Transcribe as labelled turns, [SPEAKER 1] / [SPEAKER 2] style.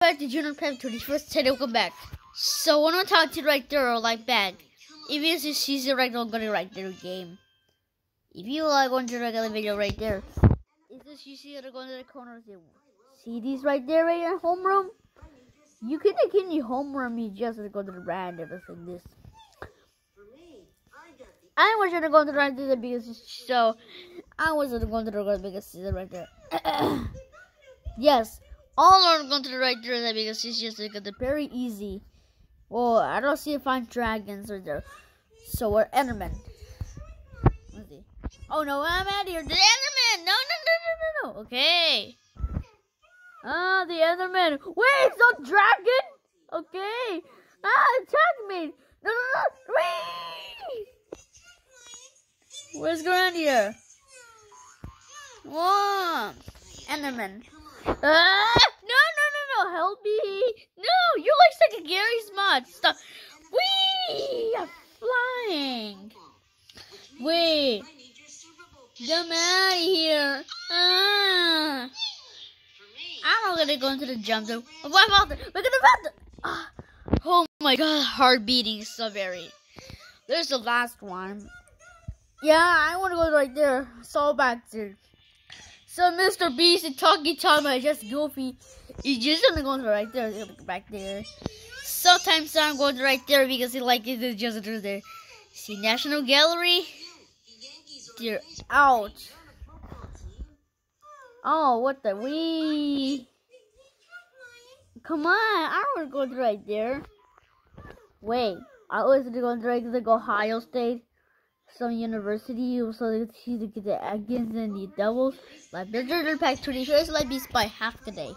[SPEAKER 1] back to Junior Pep 21st today welcome back. So when I'm talking to right there like back, if you see season right there, I'm gonna right there game. If you like going to the regular video right there, if this you see it going to the corner see these right there right in homeroom? You can take any homeroom you just go to the random like this. I you to go to the right there because so I wasn't going to the right because season right there. yes. All are going to the right there because it's just like the very easy. Well, I don't see if I'm dragons or there. So we're Enderman. Let's see. Oh no, I'm out here. The Enderman! No, no, no, no, no, no. Okay. Ah, the Enderman. Wait, it's not dragon. Okay. Ah, attack me. No, no, no. Going on here? Whoa. Enderman. Ah! Help me. No, you're like, like a Garry's Mod. Stop. Wee! I'm flying. Wait. Get out of here. Ah. I'm not gonna go into the jump though. What about the? Look at the bathroom. Ah. Oh my god, heart beating so very. There's the last one. Yeah, I want to go right there. So back there. So Mr. Beast and Talking Tom are just goofy. Gonna go right there, back there. Sometimes I'm going right there because he like it just through there. See National Gallery. Dear, ouch. Oh, what the wee? Come on, I want to go right there. Wait, I was going to go to the Ohio State some university so they see get the Aggies and the Devils. Like, they're pack 20 shares like beast by half the day.